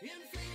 Inflation